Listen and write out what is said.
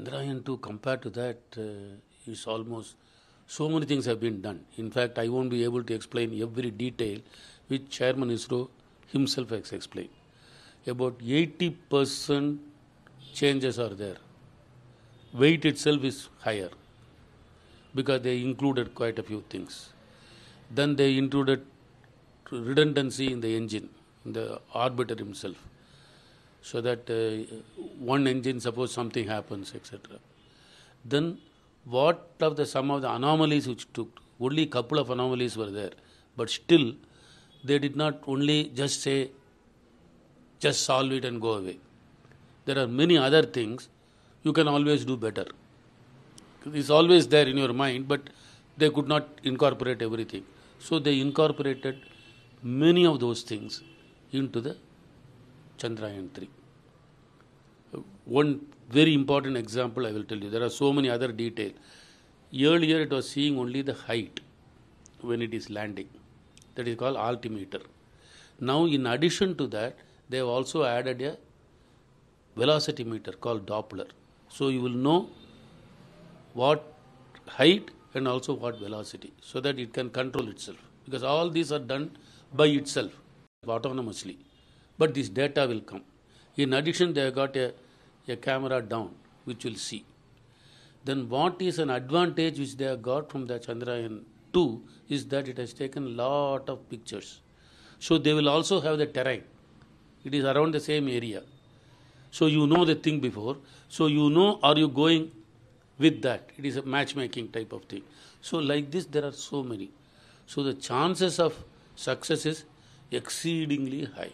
Chandrayaan 2, compared to that, uh, is almost so many things have been done. In fact, I won't be able to explain every detail which Chairman ISRO himself has explained. About 80% changes are there. Weight itself is higher because they included quite a few things. Then they included redundancy in the engine, in the orbiter himself, so that uh, one engine, suppose something happens, etc. Then what of the some of the anomalies which took, only a couple of anomalies were there, but still they did not only just say, just solve it and go away. There are many other things you can always do better. It's always there in your mind, but they could not incorporate everything. So they incorporated many of those things into the Chandrayaan 3. One very important example I will tell you. There are so many other details. Earlier it was seeing only the height when it is landing. That is called altimeter. Now in addition to that, they have also added a velocity meter called Doppler. So you will know what height and also what velocity so that it can control itself because all these are done by itself autonomously but this data will come in addition they have got a, a camera down which will see then what is an advantage which they have got from the chandrayaan 2 is that it has taken a lot of pictures so they will also have the terrain it is around the same area so you know the thing before so you know are you going with that. It is a matchmaking type of thing. So, like this, there are so many. So, the chances of success is exceedingly high.